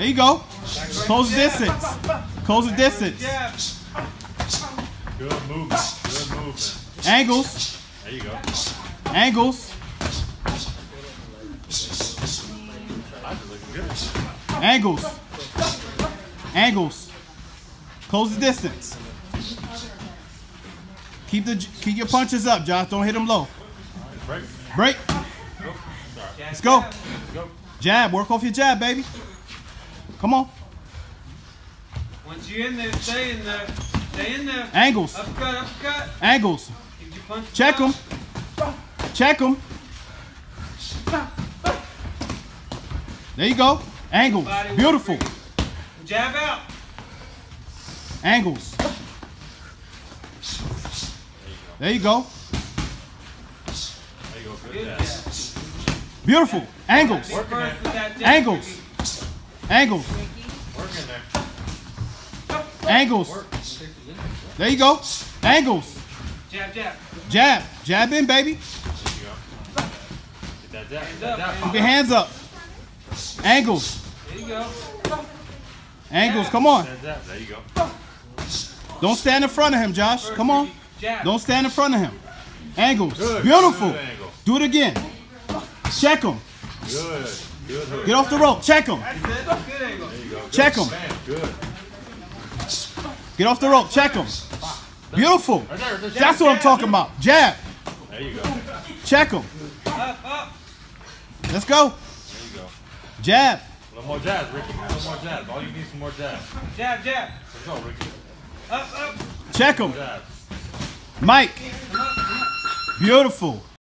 There you go. Close the distance. Close the distance. Good movement. Good movement. Angles. There you go. Angles. Angles. Angles. Close the distance. Keep the keep your punches up, Josh. Don't hit them low. Break. Break. Let's go. Jab. Work off your jab, baby. Come on. Once you're in there, stay in there. Stay in there. Angles. Uppercut, uppercut. Angles. Check them. Check them. There you go. Angles. Beautiful. Jab out. Angles. There you go. There you go. Good Good jab. jab. Beautiful. Angles. Be first with that jab, Angles. Angles. There. Angles. There you go. Angles. Jab, jab. Jab. Jab in, baby. There. Get that jab. Get up. Keep your hands up. Angles. There you go. Angles. Come on. There you go. Don't stand in front of him, Josh. Come on. Don't stand in front of him. Angles. Beautiful. Do it again. Check him. Good. Good. Get off the rope. Check him. That's it. Good angle. There you go. Good. Check 'em. Get off the rope. Check him. Beautiful. Right there. Right there. That's what I'm talking about. Jab. There you go. Check him. Up, up. Let's go. There you go. Jab. A little more jabs, Ricky. A little more jabs. All you need is some more jabs. Jab, jab. Let's go, Ricky. Up, up. Check him. Mike. Come up, come up. Beautiful.